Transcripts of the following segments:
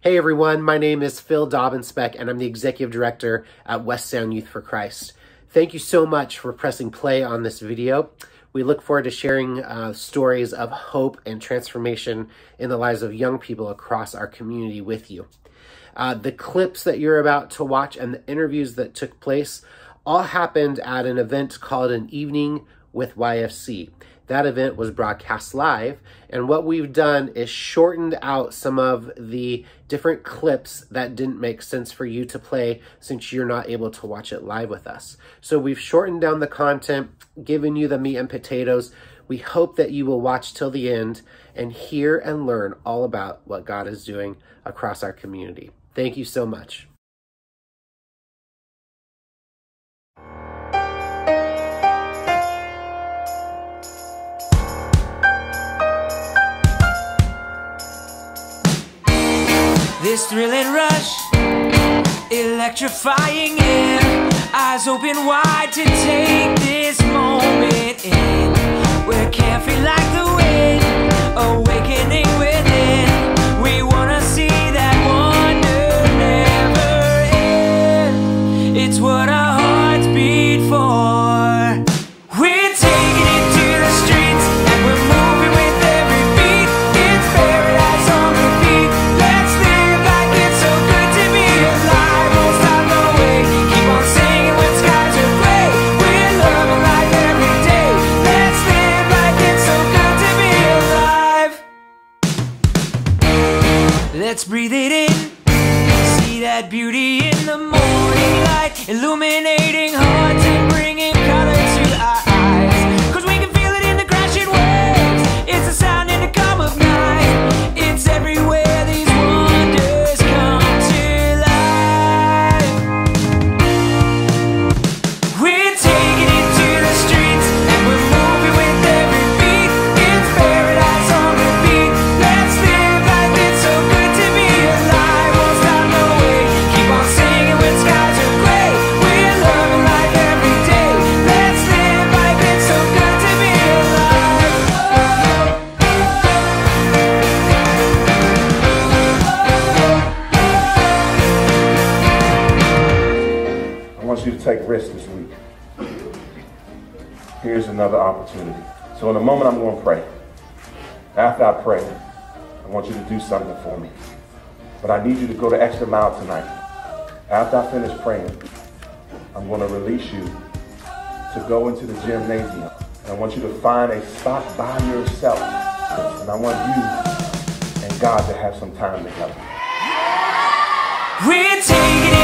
Hey everyone, my name is Phil Dobbins-Beck and I'm the Executive Director at West Sound Youth for Christ. Thank you so much for pressing play on this video. We look forward to sharing uh, stories of hope and transformation in the lives of young people across our community with you. Uh, the clips that you're about to watch and the interviews that took place all happened at an event called an Evening with YFC. That event was broadcast live, and what we've done is shortened out some of the different clips that didn't make sense for you to play since you're not able to watch it live with us. So we've shortened down the content, given you the meat and potatoes. We hope that you will watch till the end and hear and learn all about what God is doing across our community. Thank you so much. This thrilling rush, electrifying air, eyes open wide to take this moment in. We're carefree like the wind, awakening go the extra mile tonight. After I finish praying, I'm going to release you to go into the gymnasium. And I want you to find a spot by yourself. And I want you and God to have some time together. We're taking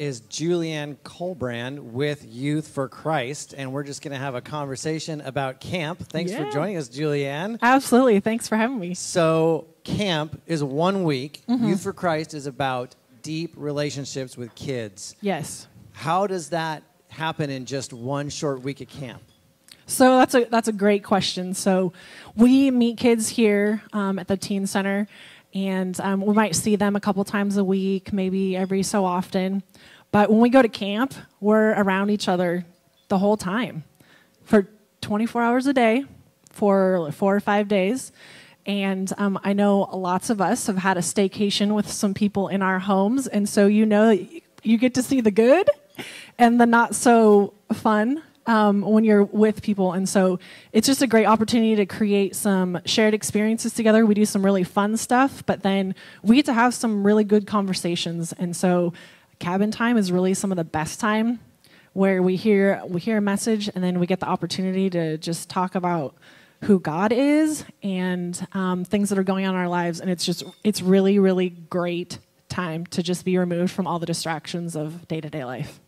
is Julianne Colbrand with Youth for Christ, and we're just going to have a conversation about camp. Thanks for joining us, Julianne. Absolutely. Thanks for having me. So, camp is one week. Mm-hmm. Youth for Christ is about deep relationships with kids. Yes. How does that happen in just one short week at camp? So that's a that's a great question. So we meet kids here um, at the teen center, and um, we might see them a couple times a week, maybe every so often. But when we go to camp, we're around each other the whole time for 24 hours a day for four or five days. And um, I know lots of us have had a staycation with some people in our homes, and so you know you get to see the good and the not so fun um, when you're with people. And so it's just a great opportunity to create some shared experiences together. We do some really fun stuff, but then we get to have some really good conversations. And so cabin time is really some of the best time where we hear we hear a message and then we get the opportunity to just talk about who God is and um, things that are going on in our lives. And it's just it's really really great time to just be removed from all the distractions of day to day life.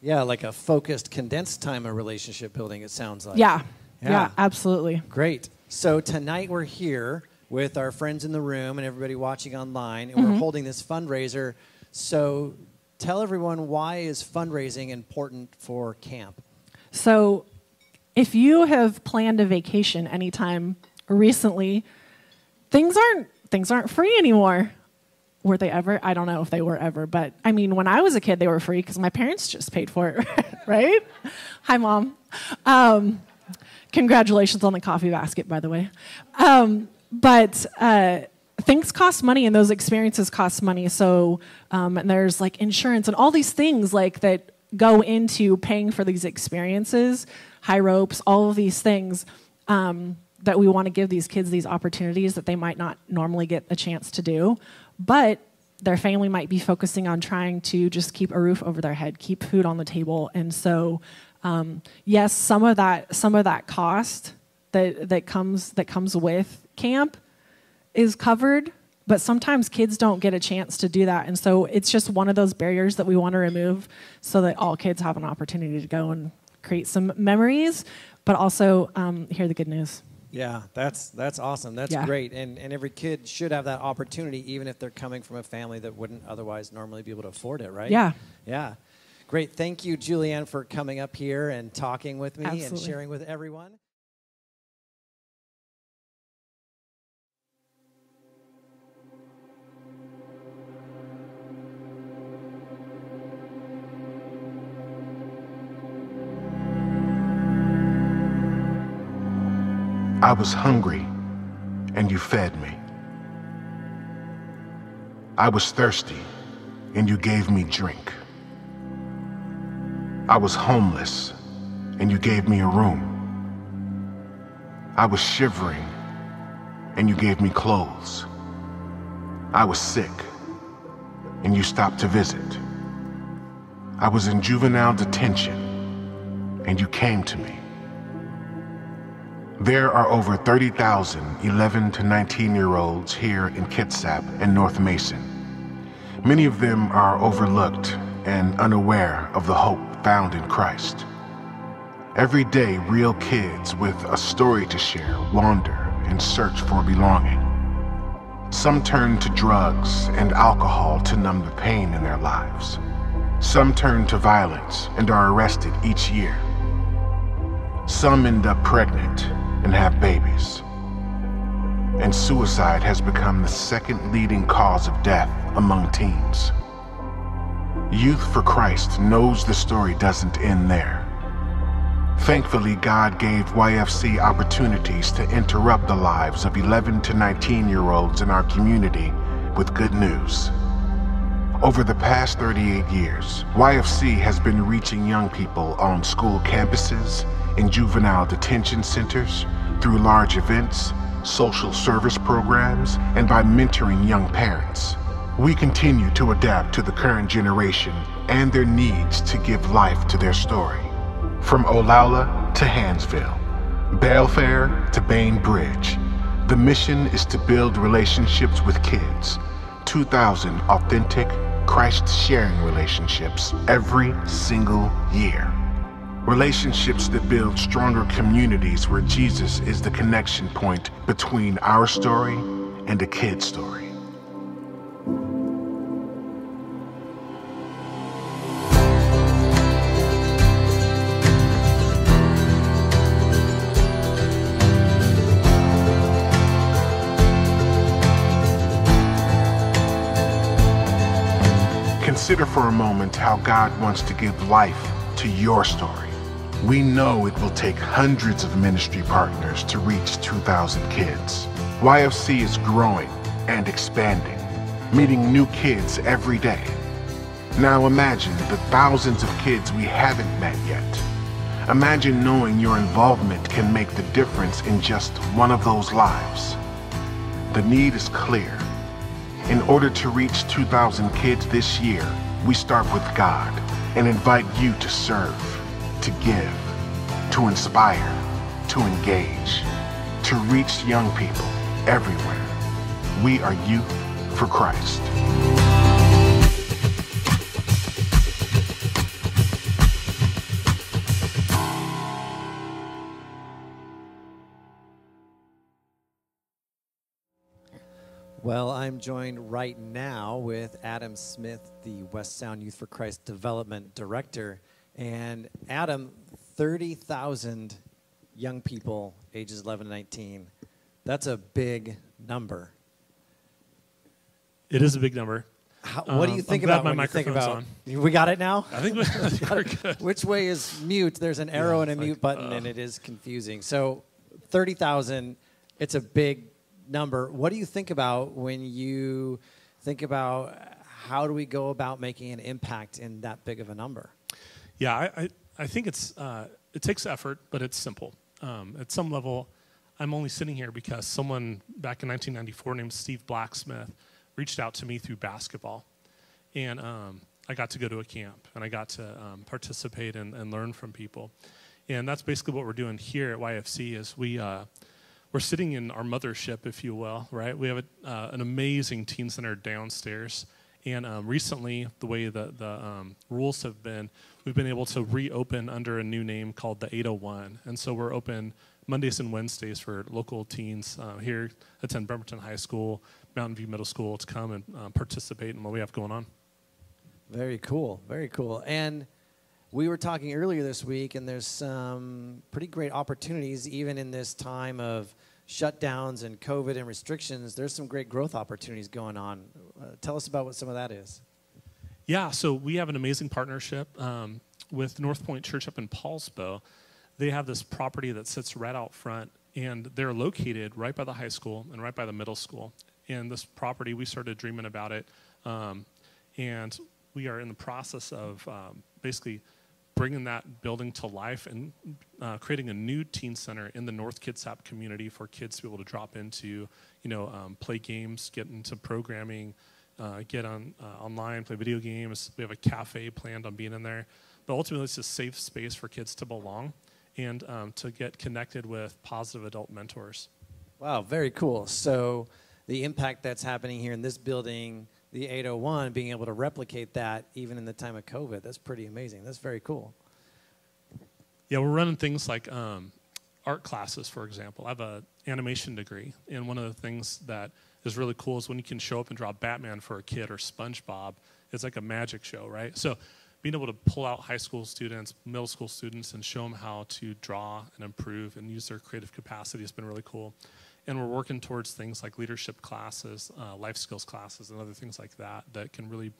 Yeah, like a focused, condensed time of relationship building, it sounds like. Yeah, Yeah. yeah, absolutely. Great. So tonight we're here with our friends in the room and everybody watching online, and we're Mm-hmm. holding this fundraiser. So tell everyone why is fundraising important for camp? So, if you have planned a vacation anytime recently, things aren't things aren't free anymore. Were they ever? I don't know if they were ever, but I mean, when I was a kid, they were free because my parents just paid for it, right? Hi, mom. Um, congratulations on the coffee basket, by the way. Um, but uh, things cost money, and those experiences cost money. So, um, and there's like insurance and all these things like that go into paying for these experiences, high ropes, all of these things. Um, that we want to give these kids these opportunities that they might not normally get a chance to do, but their family might be focusing on trying to just keep a roof over their head, keep food on the table, and so um, yes, some of that some of that cost that that comes that comes with camp is covered, but sometimes kids don't get a chance to do that, and so it's just one of those barriers that we want to remove, so that all kids have an opportunity to go and create some memories, but also um, hear the good news. Yeah, that's that's awesome. That's Yeah. great. And and every kid should have that opportunity, even if they're coming from a family that wouldn't otherwise normally be able to afford it, right? Yeah. Yeah. Great. Thank you, Julianne, for coming up here and talking with me and sharing with everyone. I was hungry, and you fed me. I was thirsty, and you gave me drink. I was homeless, and you gave me a room. I was shivering, and you gave me clothes. I was sick, and you stopped to visit. I was in juvenile detention, and you came to me. There are over 30,000 11 to 19 year olds here in Kitsap and North Mason. Many of them are overlooked and unaware of the hope found in Christ. Every day, real kids with a story to share wander and search for belonging. Some turn to drugs and alcohol to numb the pain in their lives. Some turn to violence and are arrested each year. Some end up pregnant and have babies. And suicide has become the second leading cause of death among teens. Youth for Christ knows the story doesn't end there. Thankfully, God gave YFC opportunities to interrupt the lives of 11 to 19 year olds in our community with good news. Over the past 38 years, YFC has been reaching young people on school campuses, in juvenile detention centers, through large events, social service programs, and by mentoring young parents. We continue to adapt to the current generation and their needs to give life to their story. From Olalla to Hansville, Belfair to Bainbridge, the mission is to build relationships with kids 2,000 authentic, Christ sharing relationships every single year. Relationships that build stronger communities where Jesus is the connection point between our story and a kid's story. Consider for a moment how God wants to give life to your story. We know it will take hundreds of ministry partners to reach 2,000 kids. YFC is growing and expanding, meeting new kids every day. Now imagine the thousands of kids we haven't met yet. Imagine knowing your involvement can make the difference in just one of those lives. The need is clear. In order to reach 2,000 kids this year, we start with God and invite you to serve, to give, to inspire, to engage, to reach young people everywhere. We are Youth for Christ. Well, I'm joined right now with Adam Smith, the West Sound Youth for Christ Development Director. And Adam, 30,000 young people ages 11 to 19. That's a big number. It is a big number. How, what do you Um, think about my when think microphone's about? We got it now. I think we- I think we're good. Which way is mute? There's an arrow and a it's mute button, uh. and it is confusing. So, thirty thousand. It's a big number. What do you think about when you think about how do we go about making an impact in that big of a number? Yeah, I, I, I think it's uh, it takes effort, but it's simple. Um, at some level, I'm only sitting here because someone back in 1994 named Steve Blacksmith reached out to me through basketball, and um, I got to go to a camp and I got to um, participate and, and learn from people, and that's basically what we're doing here at YFC. Is we uh, we're sitting in our mothership, if you will, right? We have a, uh, an amazing teen center downstairs. And um, recently, the way the, the um, rules have been, we've been able to reopen under a new name called the 801. And so we're open Mondays and Wednesdays for local teens uh, here, attend Bremerton High School, Mountain View Middle School to come and uh, participate in what we have going on. Very cool. Very cool. And we were talking earlier this week, and there's some pretty great opportunities, even in this time of shutdowns and COVID and restrictions. There's some great growth opportunities going on. Uh, tell us about what some of that is. Yeah, so we have an amazing partnership um, with North Point Church up in Poulsbo. They have this property that sits right out front, and they're located right by the high school and right by the middle school. And this property, we started dreaming about it, um, and we are in the process of um, basically bringing that building to life and uh, creating a new teen center in the North Kitsap community for kids to be able to drop into, you know, um, play games, get into programming, uh, get on uh, online, play video games. We have a cafe planned on being in there, but ultimately it's a safe space for kids to belong and um, to get connected with positive adult mentors. Wow, very cool. So, the impact that's happening here in this building, the 801, being able to replicate that even in the time of COVID, that's pretty amazing. That's very cool. Yeah, we're running things like um, art classes, for example. I have an animation degree, and one of the things that is really cool is when you can show up and draw Batman for a kid or SpongeBob. It's like a magic show, right? So, being able to pull out high school students, middle school students, and show them how to draw and improve and use their creative capacity has been really cool. And we're working towards things like leadership classes, uh, life skills classes, and other things like that that can really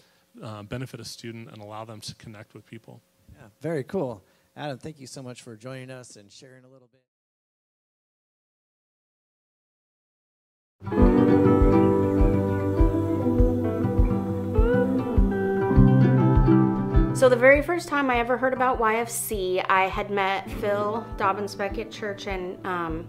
uh, benefit a student and allow them to connect with people. Yeah, very cool. Adam, thank you so much for joining us and sharing a little bit. So the very first time I ever heard about YFC, I had met Phil Dobbins-Beck at church, and um,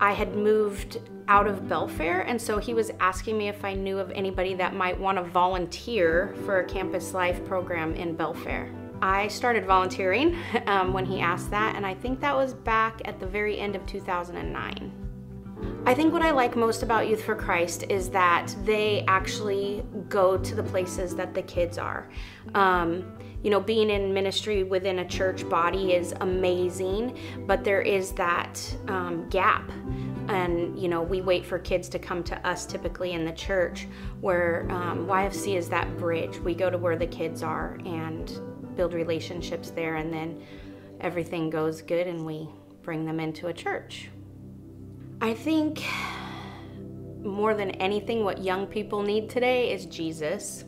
I had moved out of Belfair, and so he was asking me if I knew of anybody that might want to volunteer for a campus life program in Belfair. I started volunteering um, when he asked that, and I think that was back at the very end of 2009. I think what I like most about Youth for Christ is that they actually go to the places that the kids are. Um, you know, being in ministry within a church body is amazing, but there is that um, gap. And, you know, we wait for kids to come to us typically in the church, where um, YFC is that bridge. We go to where the kids are and build relationships there, and then everything goes good and we bring them into a church. I think more than anything, what young people need today is Jesus.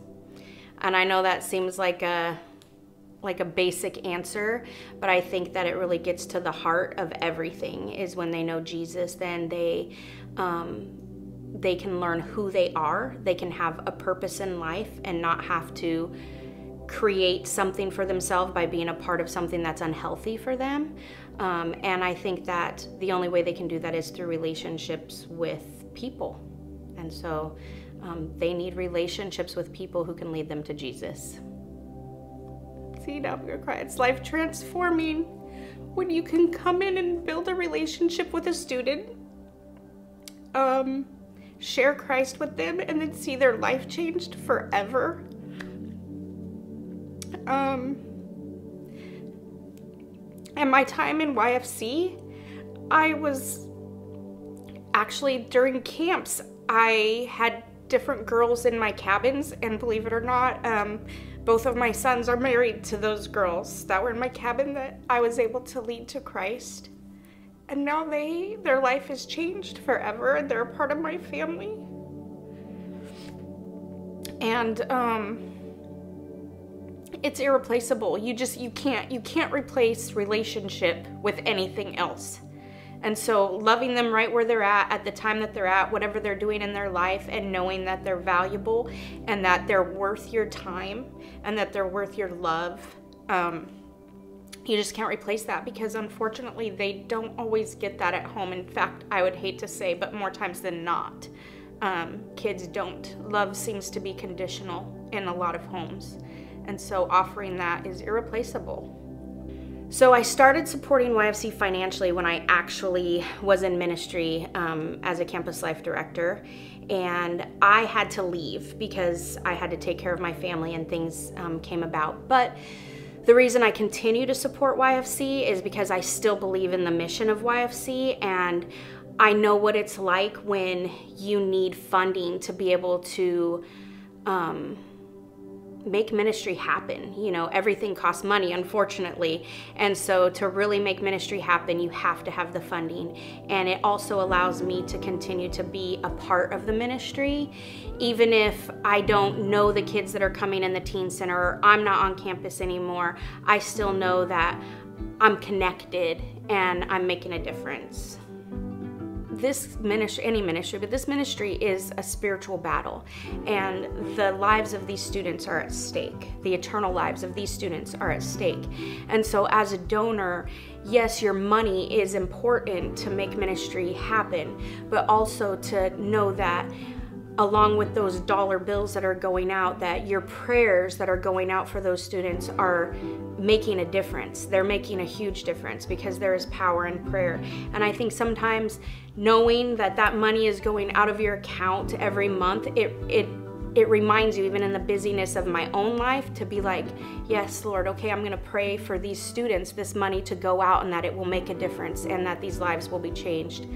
And I know that seems like a like a basic answer, but I think that it really gets to the heart of everything. Is when they know Jesus, then they um, they can learn who they are. They can have a purpose in life and not have to create something for themselves by being a part of something that's unhealthy for them. Um, and I think that the only way they can do that is through relationships with people. And so um, they need relationships with people who can lead them to Jesus. YFC, now I'm gonna cry. It's life transforming when you can come in and build a relationship with a student, um, share Christ with them, and then see their life changed forever. Um, and my time in YFC, I was actually during camps, I had different girls in my cabins, and believe it or not, um, both of my sons are married to those girls that were in my cabin that I was able to lead to Christ. And now they, their life has changed forever, and they're a part of my family. And um, it's irreplaceable. You just you can't you can't replace relationship with anything else. And so loving them right where they're at at the time that they're at, whatever they're doing in their life and knowing that they're valuable and that they're worth your time and that they're worth your love. Um, you just can't replace that because unfortunately they don't always get that at home. In fact, I would hate to say, but more times than not, um, kids don't. Love seems to be conditional in a lot of homes. And so offering that is irreplaceable. So I started supporting YFC financially when I actually was in ministry um, as a campus life director. And I had to leave because I had to take care of my family and things um, came about. But the reason I continue to support YFC is because I still believe in the mission of YFC and I know what it's like when you need funding to be able to um, make ministry happen. You know, everything costs money, unfortunately. And so to really make ministry happen, you have to have the funding. And it also allows me to continue to be a part of the ministry, even if I don't know the kids that are coming in the teen center or I'm not on campus anymore. I still know that I'm connected and I'm making a difference this ministry, any ministry, but this ministry is a spiritual battle. And the lives of these students are at stake. The eternal lives of these students are at stake. And so, as a donor, yes, your money is important to make ministry happen, but also to know that along with those dollar bills that are going out that your prayers that are going out for those students are making a difference. They're making a huge difference because there is power in prayer. And i think sometimes knowing that that money is going out of your account every month it it it reminds you even in the busyness of my own life to be like yes lord okay i'm going to pray for these students this money to go out and that it will make a difference and that these lives will be changed.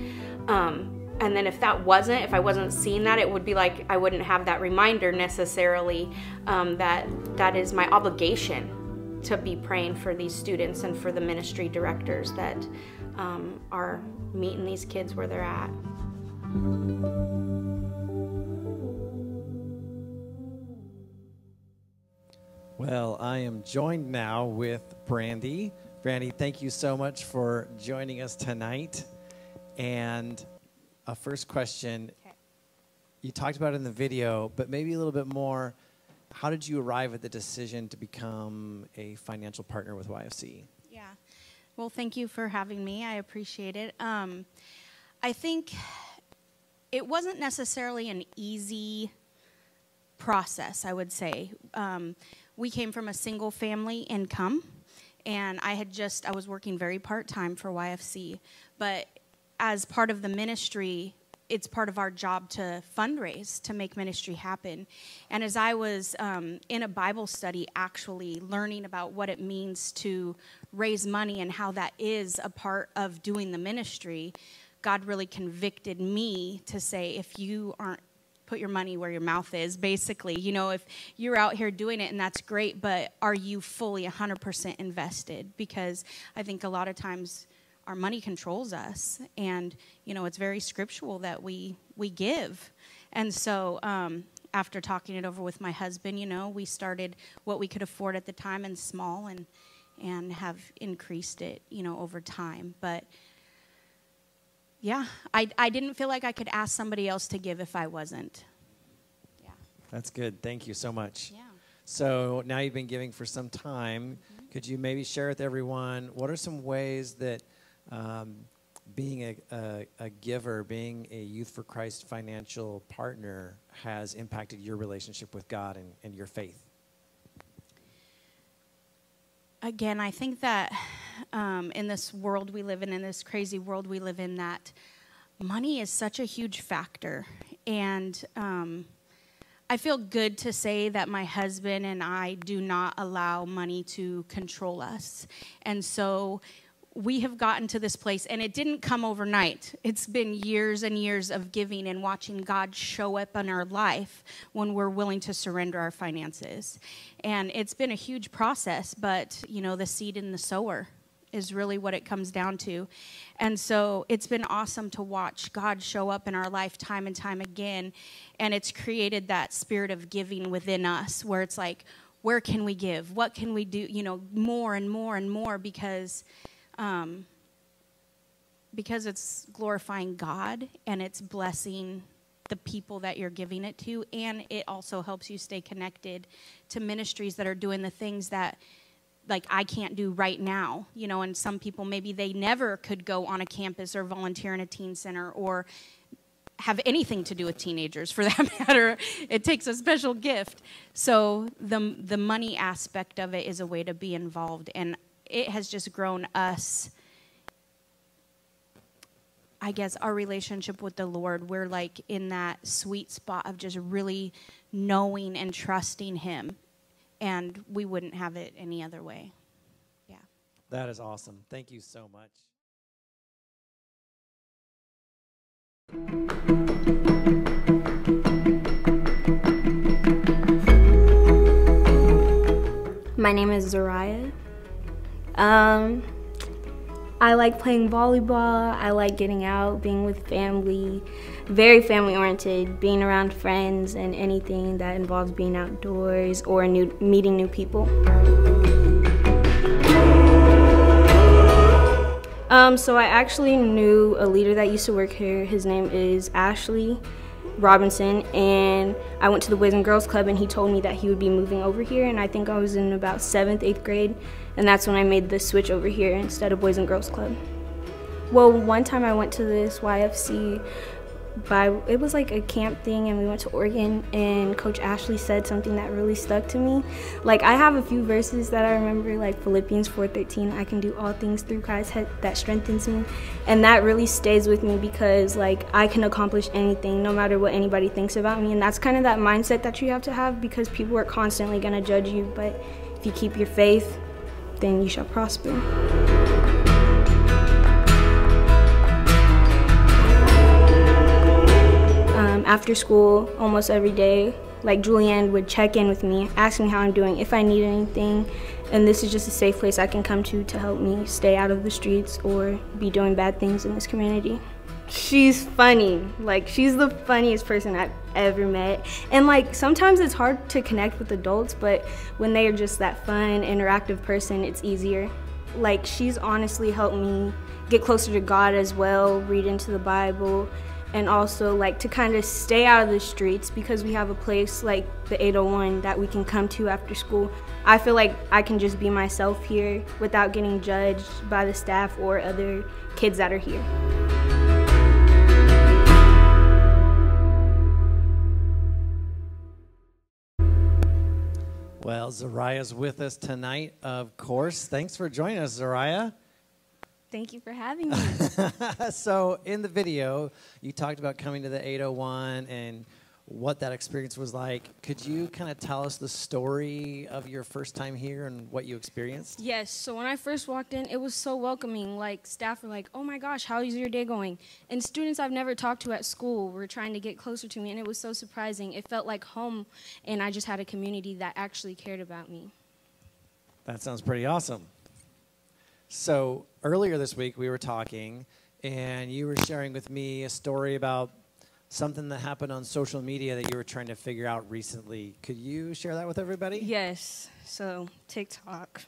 Um, and then if that wasn't if i wasn't seeing that it would be like i wouldn't have that reminder necessarily um, that that is my obligation to be praying for these students and for the ministry directors that um, are meeting these kids where they're at Well, I am joined now with Brandy. Brandy, thank you so much for joining us tonight. And a first question you talked about it in the video, but maybe a little bit more. How did you arrive at the decision to become a financial partner with YFC? Yeah. Well, thank you for having me. I appreciate it. Um, I think it wasn't necessarily an easy process, I would say. Um, we came from a single family income, and I had just, I was working very part time for YFC. But as part of the ministry, it's part of our job to fundraise to make ministry happen. And as I was um, in a Bible study, actually learning about what it means to raise money and how that is a part of doing the ministry, God really convicted me to say, if you aren't put your money where your mouth is basically you know if you're out here doing it and that's great but are you fully 100% invested because i think a lot of times our money controls us. And you know it's very scriptural that we we give. And so um, after talking it over with my husband you know we started what we could afford at the time and small and and have increased it you know over time. But yeah I, I didn't feel like i could ask somebody else to give if i wasn't. Yeah. That's good. Thank you so much. yeah. So now you've been giving for some time. Could you maybe share with everyone what are some ways that um, being a, a, a giver, being a Youth for Christ financial partner has impacted your relationship with God and, and your faith? again, I think that um, in this world we live in, in this crazy world we live in, that money is such a huge factor. And um, I feel good to say that my husband and I do not allow money to control us. And so we have gotten to this place, and it didn't come overnight. It's been years and years of giving and watching God show up in our life when we're willing to surrender our finances. And it's been a huge process, but you know, the seed in the sower is really what it comes down to. And so it's been awesome to watch God show up in our life time and time again. And it's created that spirit of giving within us where it's like, where can we give? What can we do? You know, more and more and more because um, because it's glorifying God and it's blessing the people that you're giving it to, and it also helps you stay connected to ministries that are doing the things that like I can't do right now, you know, and some people maybe they never could go on a campus or volunteer in a teen center or have anything to do with teenagers for that matter. It takes a special gift. So the the money aspect of it is a way to be involved and it has just grown us I guess our relationship with the Lord, we're like in that sweet spot of just really knowing and trusting Him. And we wouldn't have it any other way. Yeah. That is awesome. Thank you so much. My name is Zariah. Um, I like playing volleyball. I like getting out, being with family. Very family oriented, being around friends and anything that involves being outdoors or new, meeting new people. Um, so I actually knew a leader that used to work here. His name is Ashley Robinson, and I went to the Boys and Girls Club, and he told me that he would be moving over here. And I think I was in about seventh, eighth grade, and that's when I made the switch over here instead of Boys and Girls Club. Well, one time I went to this YFC by it was like a camp thing and we went to Oregon and coach Ashley said something that really stuck to me. Like I have a few verses that I remember like Philippians 4:13, I can do all things through Christ that strengthens me. And that really stays with me because like I can accomplish anything no matter what anybody thinks about me and that's kind of that mindset that you have to have because people are constantly going to judge you, but if you keep your faith, you shall prosper. Um, after school, almost every day, like Julianne would check in with me, ask me how I'm doing, if I need anything, and this is just a safe place I can come to to help me stay out of the streets or be doing bad things in this community. She's funny. Like she's the funniest person I've ever met. And like sometimes it's hard to connect with adults, but when they are just that fun, interactive person, it's easier. Like she's honestly helped me get closer to God as well, read into the Bible, and also like to kind of stay out of the streets because we have a place like the 801 that we can come to after school. I feel like I can just be myself here without getting judged by the staff or other kids that are here. Well, Zariah's with us tonight, of course. Thanks for joining us, Zariah. Thank you for having me. so, in the video, you talked about coming to the 801 and what that experience was like. Could you kind of tell us the story of your first time here and what you experienced? Yes, so when I first walked in, it was so welcoming. Like, staff were like, oh my gosh, how is your day going? And students I've never talked to at school were trying to get closer to me, and it was so surprising. It felt like home, and I just had a community that actually cared about me. That sounds pretty awesome. So, earlier this week, we were talking, and you were sharing with me a story about something that happened on social media that you were trying to figure out recently. Could you share that with everybody? Yes, so TikTok.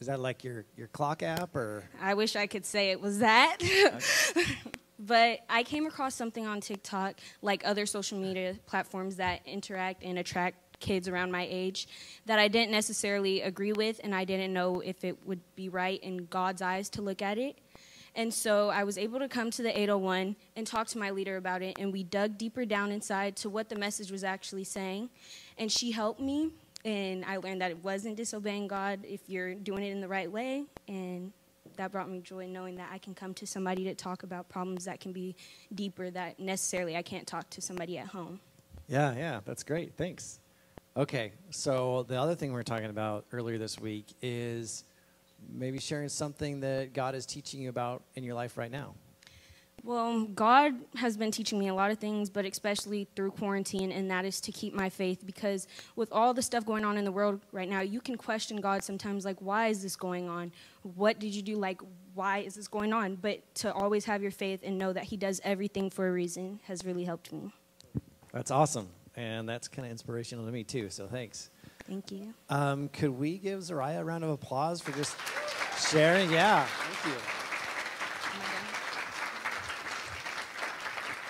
Is that like your, your clock app or? I wish I could say it was that. but I came across something on TikTok, like other social media platforms that interact and attract kids around my age, that I didn't necessarily agree with, and I didn't know if it would be right in God's eyes to look at it. And so I was able to come to the 801 and talk to my leader about it, and we dug deeper down inside to what the message was actually saying. And she helped me and I learned that it wasn't disobeying God if you're doing it in the right way. And that brought me joy knowing that I can come to somebody to talk about problems that can be deeper that necessarily I can't talk to somebody at home. Yeah, yeah, that's great. Thanks. Okay, so the other thing we were talking about earlier this week is maybe sharing something that God is teaching you about in your life right now. Well, God has been teaching me a lot of things, but especially through quarantine, and that is to keep my faith because with all the stuff going on in the world right now, you can question God sometimes, like, why is this going on? What did you do? Like, why is this going on? But to always have your faith and know that He does everything for a reason has really helped me. That's awesome, and that's kind of inspirational to me too. So thanks. Thank you. Um, could we give Zariah a round of applause for just sharing? Yeah, thank you.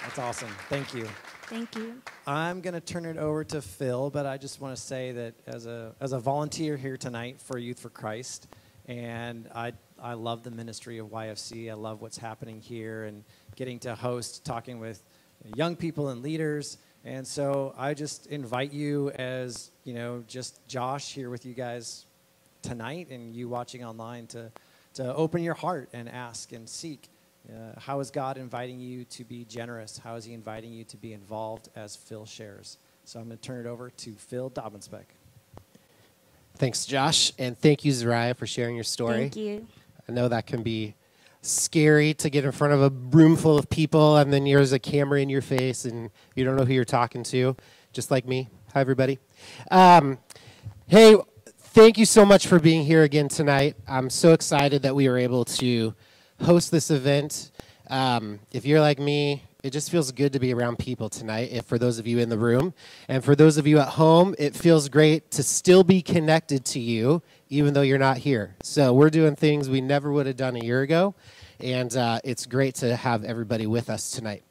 That's awesome. Thank you. Thank you. I'm going to turn it over to Phil, but I just want to say that as a as a volunteer here tonight for Youth for Christ, and I I love the ministry of YFC. I love what's happening here and getting to host, talking with young people and leaders. And so I just invite you as you know, just Josh here with you guys tonight, and you watching online to to open your heart and ask and seek. Uh, how is God inviting you to be generous? How is He inviting you to be involved as Phil shares? So I'm going to turn it over to Phil Dobbins-Beck. Thanks, Josh, and thank you, Zariah, for sharing your story. Thank you. I know that can be scary to get in front of a room full of people, and then there's a camera in your face, and you don't know who you're talking to, just like me. Hi, everybody. Um, hey, thank you so much for being here again tonight. I'm so excited that we were able to host this event. Um, if you're like me, it just feels good to be around people tonight. If for those of you in the room, and for those of you at home, it feels great to still be connected to you, even though you're not here. So we're doing things we never would have done a year ago, and uh, it's great to have everybody with us tonight.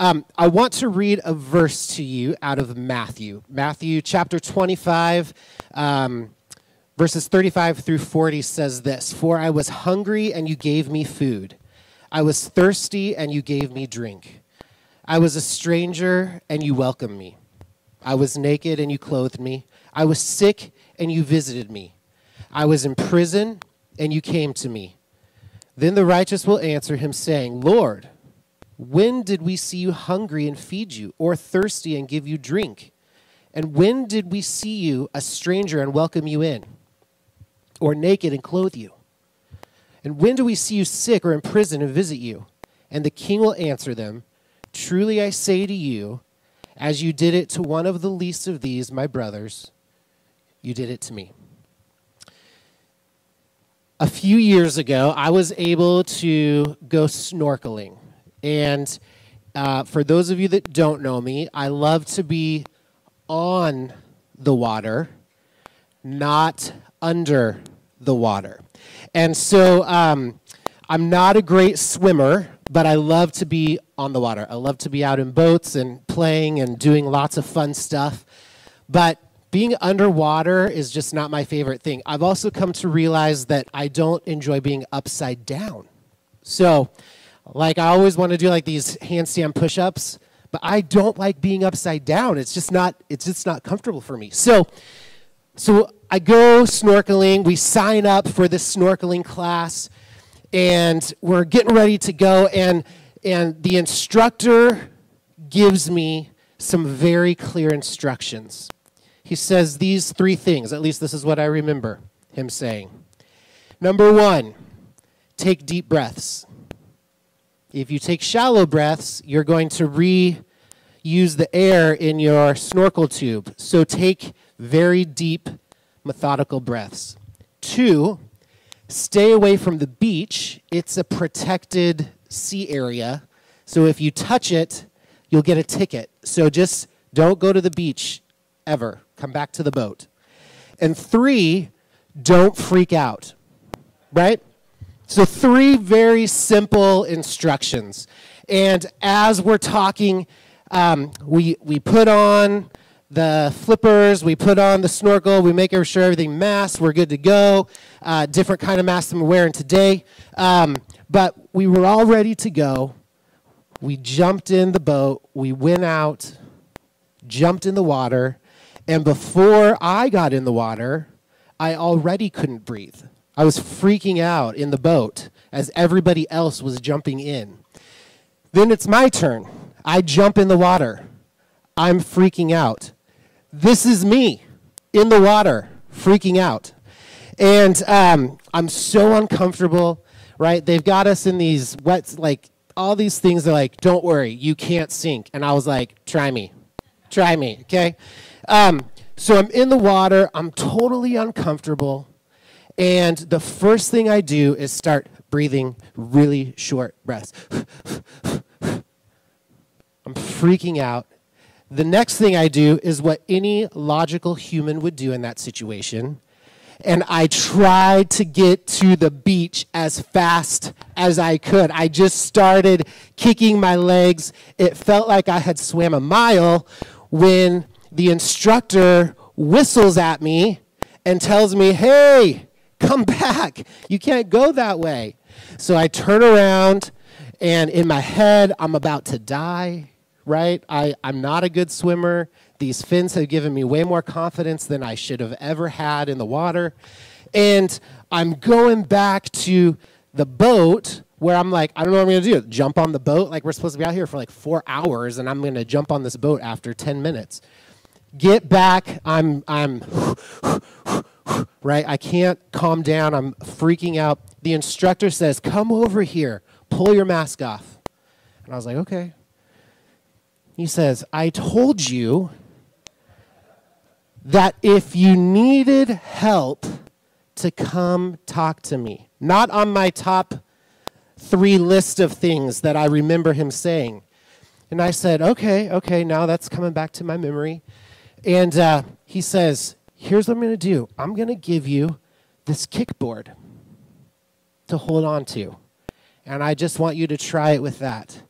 Um, I want to read a verse to you out of Matthew, Matthew chapter 25. Um, Verses 35 through 40 says this For I was hungry, and you gave me food. I was thirsty, and you gave me drink. I was a stranger, and you welcomed me. I was naked, and you clothed me. I was sick, and you visited me. I was in prison, and you came to me. Then the righteous will answer him, saying, Lord, when did we see you hungry and feed you, or thirsty and give you drink? And when did we see you a stranger and welcome you in? or naked and clothe you? And when do we see you sick or in prison and visit you? And the king will answer them Truly I say to you, as you did it to one of the least of these, my brothers, you did it to me. A few years ago, I was able to go snorkeling. And uh, for those of you that don't know me, I love to be on the water, not under the water. And so um, I'm not a great swimmer, but I love to be on the water. I love to be out in boats and playing and doing lots of fun stuff. But being underwater is just not my favorite thing. I've also come to realize that I don't enjoy being upside down. So, like, I always want to do like these handstand push ups, but I don't like being upside down. It's just not, it's just not comfortable for me. So, so I go snorkeling. We sign up for this snorkeling class, and we're getting ready to go. And and the instructor gives me some very clear instructions. He says these three things. At least this is what I remember him saying. Number one, take deep breaths. If you take shallow breaths, you're going to reuse the air in your snorkel tube. So take very deep, methodical breaths. Two, stay away from the beach. It's a protected sea area. So if you touch it, you'll get a ticket. So just don't go to the beach ever. Come back to the boat. And three, don't freak out. Right? So, three very simple instructions. And as we're talking, um, we, we put on the flippers, we put on the snorkel, we make sure everything masks, we're good to go. Uh, different kind of masks than we're wearing today. Um, but we were all ready to go. We jumped in the boat, we went out, jumped in the water, And before I got in the water, I already couldn't breathe. I was freaking out in the boat as everybody else was jumping in. Then it's my turn. I jump in the water. I'm freaking out. This is me in the water, freaking out. And um, I'm so uncomfortable, right? They've got us in these wet, like, all these things are like, don't worry, you can't sink. And I was like, try me, try me, okay? Um, so I'm in the water, I'm totally uncomfortable. And the first thing I do is start breathing really short breaths. I'm freaking out. The next thing I do is what any logical human would do in that situation. And I tried to get to the beach as fast as I could. I just started kicking my legs. It felt like I had swam a mile when the instructor whistles at me and tells me, hey, come back. You can't go that way. So I turn around, and in my head, I'm about to die, right? I, I'm not a good swimmer. These fins have given me way more confidence than I should have ever had in the water. And I'm going back to the boat where I'm like, I don't know what I'm going to do. Jump on the boat? Like, we're supposed to be out here for like four hours, and I'm going to jump on this boat after 10 minutes. Get back. I'm, I'm, right? I can't calm down. I'm freaking out. The instructor says, Come over here, pull your mask off. And I was like, Okay. He says, I told you that if you needed help, to come talk to me. Not on my top three list of things that I remember him saying. And I said, Okay, okay, now that's coming back to my memory. And uh, he says, Here's what I'm going to do I'm going to give you this kickboard to hold on to. And I just want you to try it with that.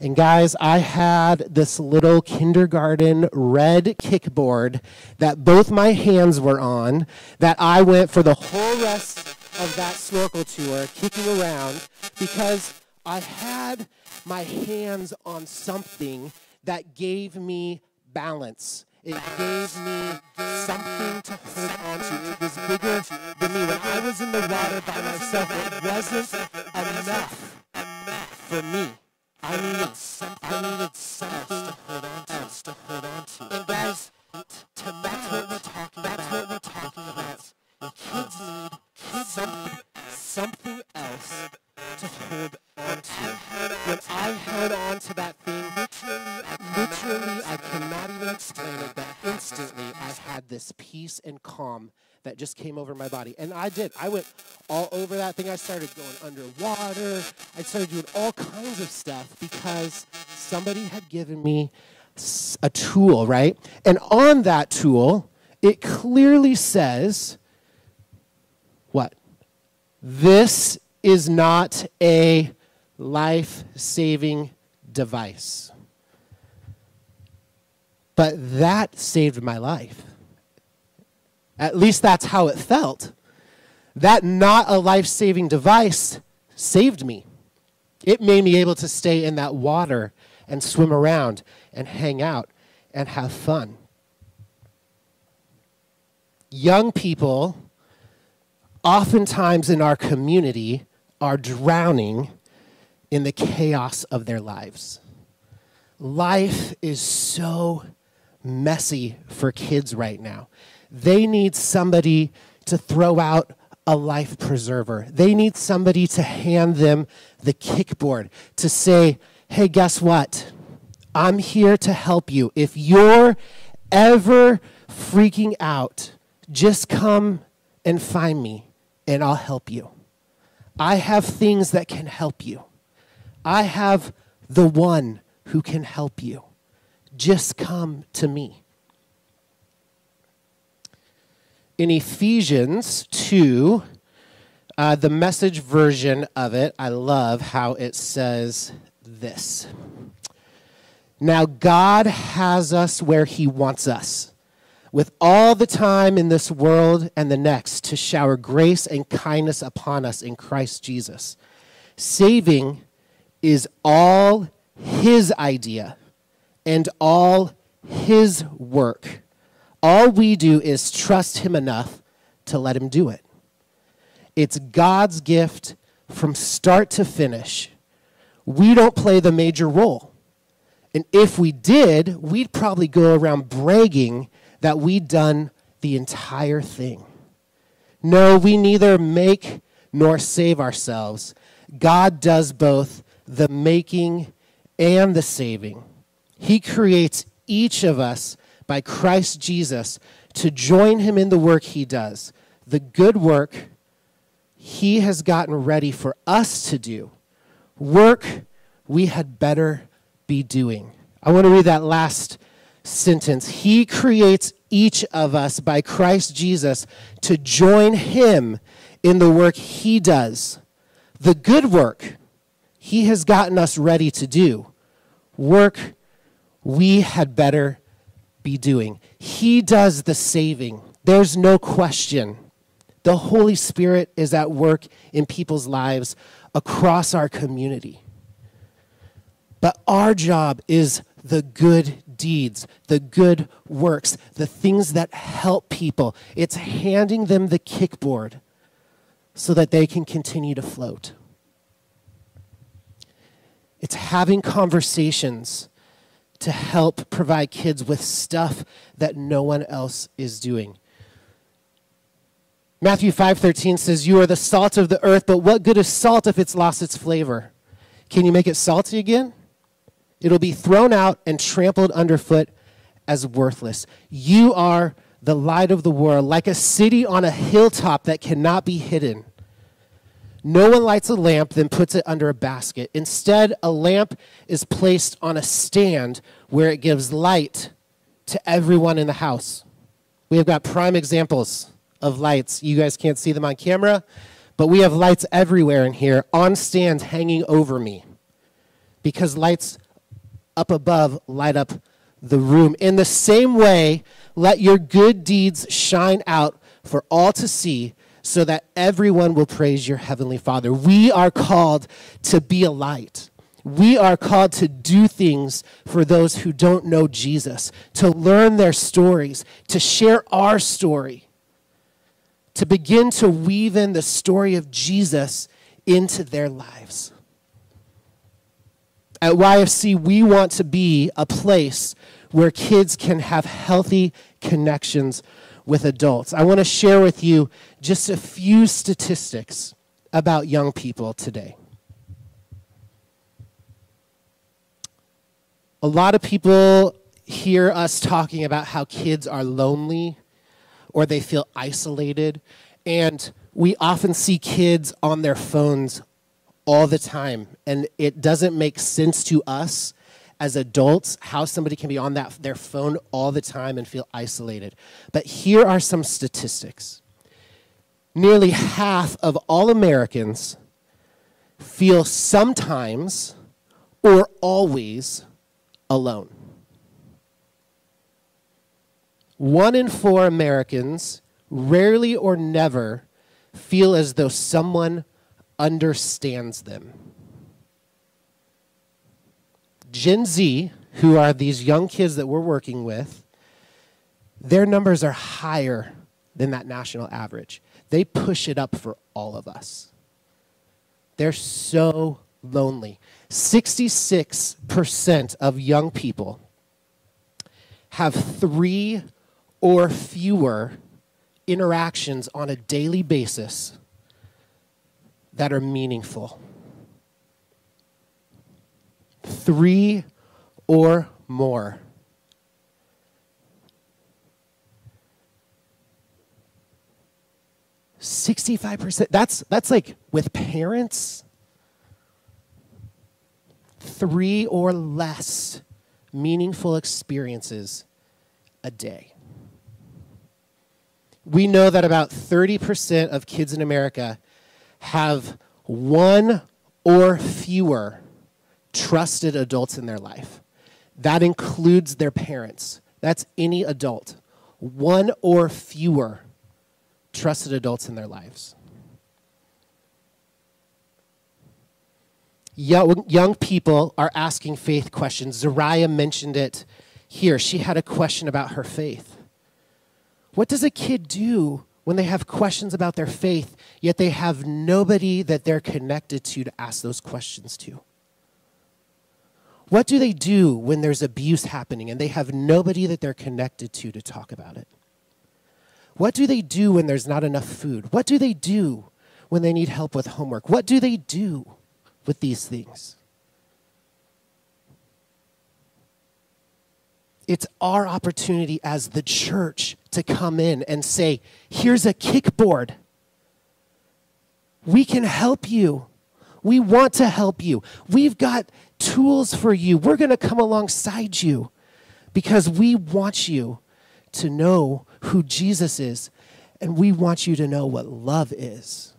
And guys, I had this little kindergarten red kickboard that both my hands were on, that I went for the whole rest of that snorkel tour kicking around because I had my hands on something that gave me balance. It gave me something to hold on to. It was bigger than me. When I was in the water by myself, it wasn't enough for me. I needed something. I needed something to hold on to. To hold on to. And guys, that's what we're talking about. That's what we're talking about. Need something, else to hold on to. When I held on to that thing, literally, I cannot even explain it, but instantly I had this peace and calm that just came over my body. And I did. I went all over that thing. I started going underwater. I started doing all kinds of stuff because somebody had given me a tool, right? And on that tool, it clearly says? This is not a life saving device. But that saved my life. At least that's how it felt. That not a life saving device saved me. It made me able to stay in that water and swim around and hang out and have fun. Young people, oftentimes in our community, are drowning in the chaos of their lives. Life is so messy for kids right now. They need somebody to throw out a life preserver. They need somebody to hand them the kickboard to say, hey, guess what? I'm here to help you. If you're ever freaking out, just come and find me and I'll help you. I have things that can help you. I have the one who can help you. Just come to me. In Ephesians 2, uh, the message version of it, I love how it says this. Now, God has us where He wants us, with all the time in this world and the next to shower grace and kindness upon us in Christ Jesus. Saving is all His idea and all His work, All we do is trust Him enough to let Him do it. It's God's gift from start to finish. We don't play the major role. And if we did, we'd probably go around bragging that we'd done the entire thing. No, we neither make nor save ourselves. God does both the making and the saving. He creates each of us by Christ Jesus to join him in the work he does, the good work he has gotten ready for us to do. Work we had better be doing. I want to read that last sentence. He creates each of us by Christ Jesus to join him in the work he does, the good work he has gotten us ready to do. Work we had better be doing. He does the saving. There's no question. The Holy Spirit is at work in people's lives across our community. But our job is the good deeds, the good works, the things that help people. It's handing them the kickboard so that they can continue to float. It's having conversations to help provide kids with stuff that no one else is doing. Matthew 5:13 says you are the salt of the earth, but what good is salt if it's lost its flavor? Can you make it salty again? It'll be thrown out and trampled underfoot as worthless. You are the light of the world, like a city on a hilltop that cannot be hidden. No one lights a lamp, then puts it under a basket. Instead, a lamp is placed on a stand where it gives light to everyone in the house. We have got prime examples of lights. You guys can't see them on camera, but we have lights everywhere in here on stands hanging over me because lights up above light up the room. In the same way, let your good deeds shine out for all to see so that everyone will praise your heavenly Father. We are called to be a light. We are called to do things for those who don't know Jesus, to learn their stories, to share our story, to begin to weave in the story of Jesus into their lives. At YFC, we want to be a place where kids can have healthy connections with adults. I want to share with you just a few statistics about young people today. A lot of people hear us talking about how kids are lonely or they feel isolated, and we often see kids on their phones all the time, and it doesn't make sense to us as adults how somebody can be on that their phone all the time and feel isolated. But here are some statistics. Nearly half of all Americans feel sometimes or always alone. One in four Americans rarely or never feel as though someone understands them. Gen Z, who are these young kids that we're working with, their numbers are higher than that national average. They push it up for all of us. They're so lonely. 66% of young people have three or fewer interactions on a daily basis that are meaningful three or more. Sixty-five percent. That's that's like with parents. Three or less meaningful experiences a day. We know that about 30% of kids in America have one or fewer trusted adults in their life. That includes their parents. That's any adult. One or fewer trusted adults in their lives. Young, young people are asking faith questions. Zariah mentioned it here. She had a question about her faith. What does a kid do when they have questions about their faith, yet they have nobody that they're connected to to ask those questions to? What do they do when there's abuse happening and they have nobody that they're connected to to talk about it? What do they do when there's not enough food? What do they do when they need help with homework? What do they do with these things? It's our opportunity as the church to come in and say, here's a kickboard. We can help you. We want to help you. We've got tools for you. We're going to come alongside you because we want you to know who Jesus is and we want you to know what love is.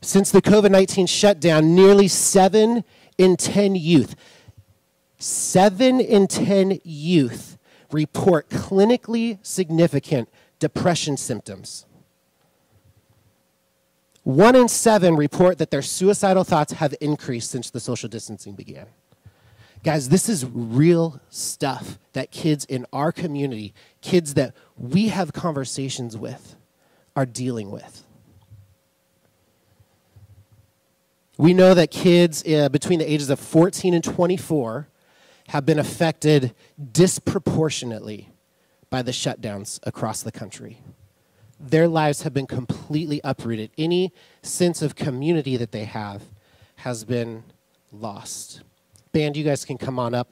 Since the COVID 19 shutdown, nearly seven in 10 youth, seven in 10 youth report clinically significant depression symptoms. One in seven report that their suicidal thoughts have increased since the social distancing began. Guys, this is real stuff that kids in our community, kids that we have conversations with, are dealing with. We know that kids uh, between the ages of 14 and 24 have been affected disproportionately by the shutdowns across the country. Their lives have been completely uprooted. Any sense of community that they have has been lost. Band, you guys can come on up.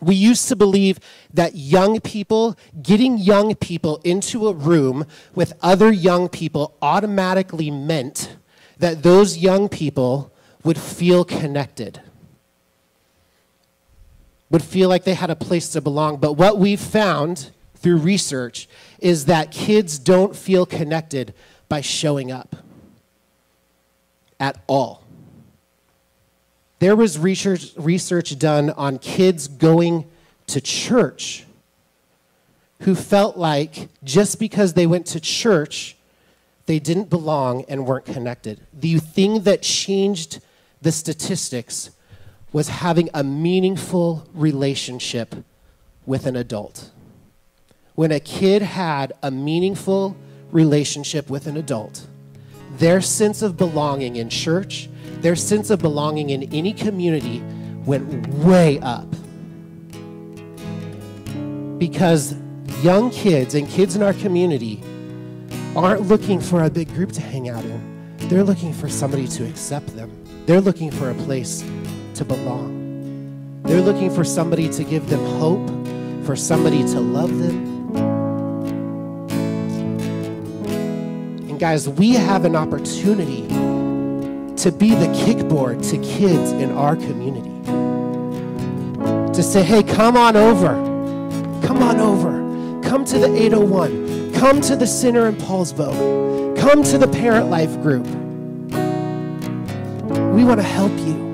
We used to believe that young people, getting young people into a room with other young people automatically meant that those young people would feel connected, would feel like they had a place to belong. But what we've found through research is that kids don't feel connected by showing up at all. There was research, research done on kids going to church who felt like just because they went to church, they didn't belong and weren't connected. The thing that changed the statistics was having a meaningful relationship with an adult. When a kid had a meaningful relationship with an adult, their sense of belonging in church, their sense of belonging in any community went way up. Because young kids and kids in our community aren't looking for a big group to hang out in. They're looking for somebody to accept them. They're looking for a place to belong. They're looking for somebody to give them hope, for somebody to love them. And guys, we have an opportunity to be the kickboard to kids in our community. To say, hey, come on over. Come on over. Come to the 801. Come to the Center in Poulsbo. Come to the Parent Life Group. We want to help you.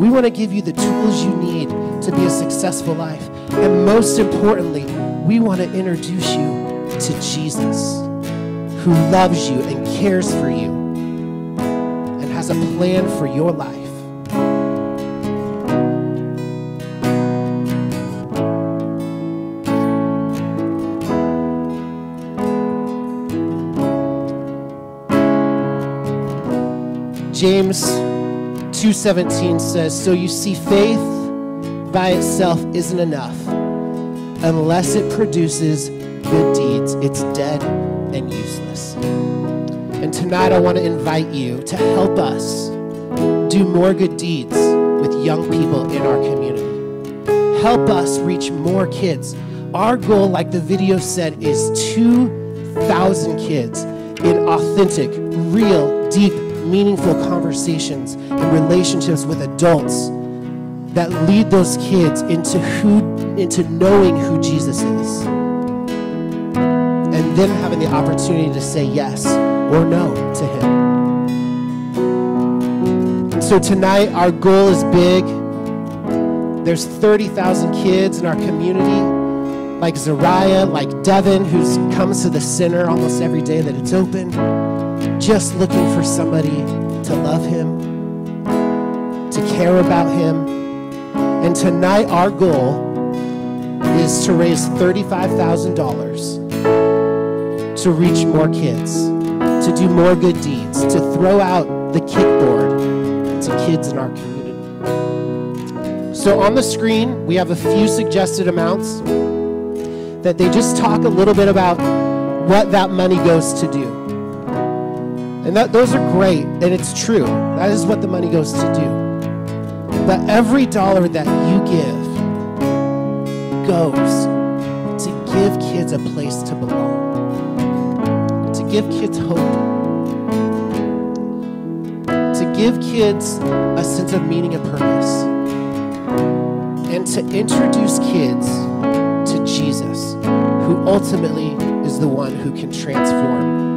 We want to give you the tools you need to be a successful life. And most importantly, we want to introduce you to Jesus, who loves you and cares for you and has a plan for your life. James 2:17 says, "So you see faith by itself isn't enough. Unless it produces good deeds, it's dead and useless." And tonight I want to invite you to help us do more good deeds with young people in our community. Help us reach more kids. Our goal, like the video said, is 2,000 kids in authentic, real, deep, meaningful conversations and relationships with adults that lead those kids into who into knowing who Jesus is. And then having the opportunity to say yes or no to him. And so tonight our goal is big. There's 30,000 kids in our community like Zariah, like Devin, who comes to the center almost every day that it's open, just looking for somebody to love him, to care about him. And tonight, our goal is to raise $35,000 to reach more kids, to do more good deeds, to throw out the kickboard to kids in our community. So on the screen, we have a few suggested amounts that they just talk a little bit about what that money goes to do. And that, those are great, and it's true. That is what the money goes to do. But every dollar that you give goes to give kids a place to belong, to give kids hope, to give kids a sense of meaning and purpose, and to introduce kids to Jesus, who ultimately is the one who can transform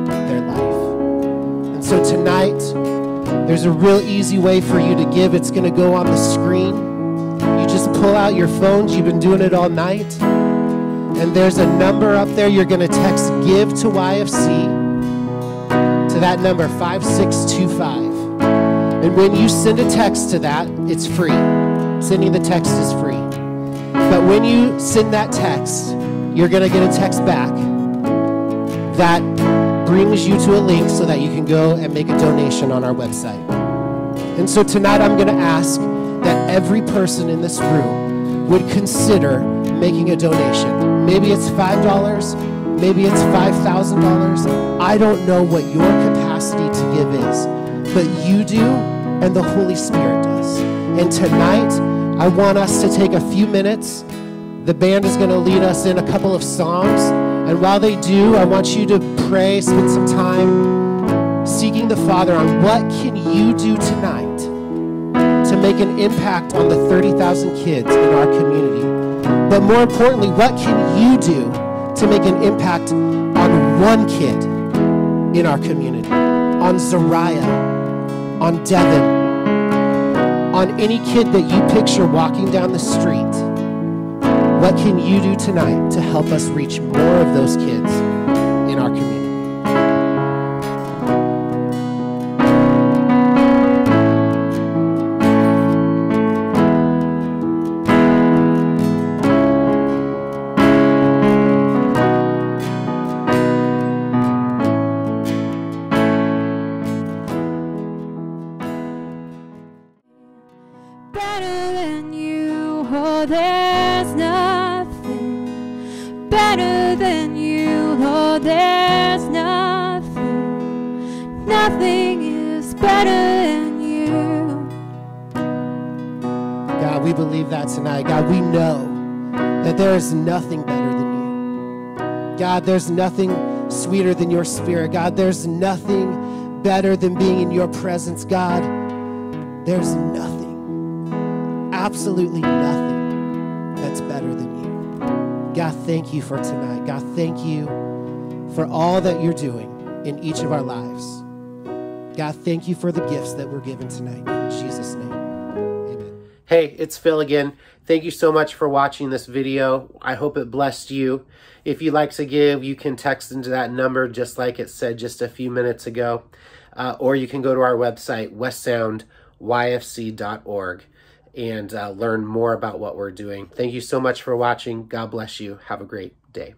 so tonight, there's a real easy way for you to give. It's going to go on the screen. You just pull out your phones. You've been doing it all night. And there's a number up there. You're going to text give to YFC to that number 5625. And when you send a text to that, it's free. Sending the text is free. But when you send that text, you're going to get a text back that brings you to a link so that you can go and make a donation on our website. And so tonight I'm going to ask that every person in this room would consider making a donation. Maybe it's $5, maybe it's $5,000. I don't know what your capacity to give is, but you do and the Holy Spirit does. And tonight, I want us to take a few minutes. The band is going to lead us in a couple of songs. And while they do, I want you to pray, spend some time seeking the Father on what can you do tonight to make an impact on the 30,000 kids in our community. But more importantly, what can you do to make an impact on one kid in our community? On Zariah, on Devin, on any kid that you picture walking down the street. What can you do tonight to help us reach more of those kids God, there's nothing sweeter than your spirit. God, there's nothing better than being in your presence. God, there's nothing, absolutely nothing that's better than you. God, thank you for tonight. God, thank you for all that you're doing in each of our lives. God, thank you for the gifts that we're given tonight. In Jesus' name. Hey, it's Phil again. Thank you so much for watching this video. I hope it blessed you. If you'd like to give, you can text into that number just like it said just a few minutes ago. Uh, or you can go to our website, westsoundyfc.org, and uh, learn more about what we're doing. Thank you so much for watching. God bless you. Have a great day.